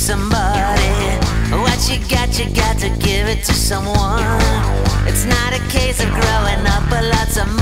somebody. What you got, you got to give it to someone. It's not a case of growing up but lots of